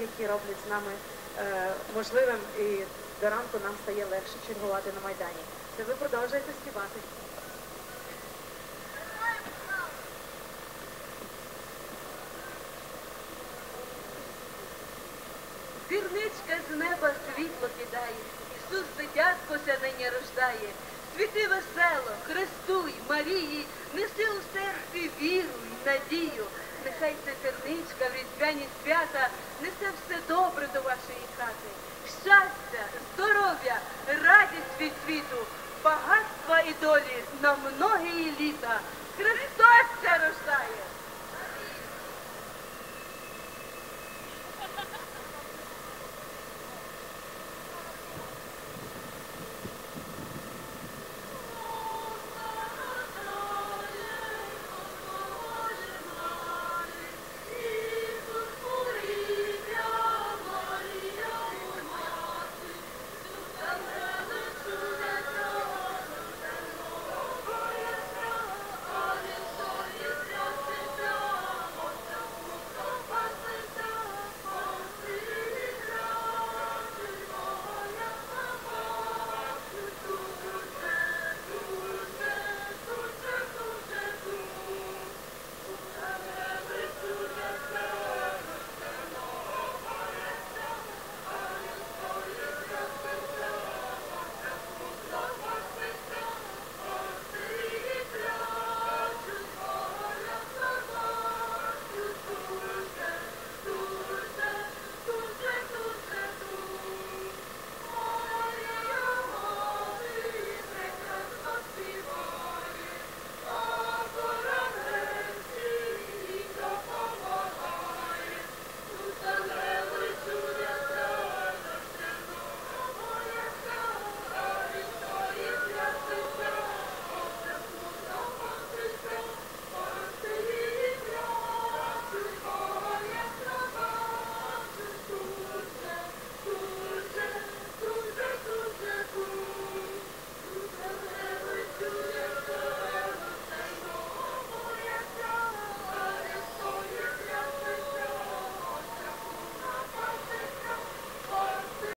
які роблять з нами е, можливим і до ранку нам стає легше чергувати на Майдані. Це ви продовжуєте співати. Зірничка з неба світло кидає, Ісус дитяткося нині рождає. Світи весело, Христуй, Марії, неси у серці віру й надію. Нехай ця зірничка в різдвяні свята несе все добре до вашої хати. Щастя, здоров'я, радість від світу, багатства і долі на многії літа. Христос!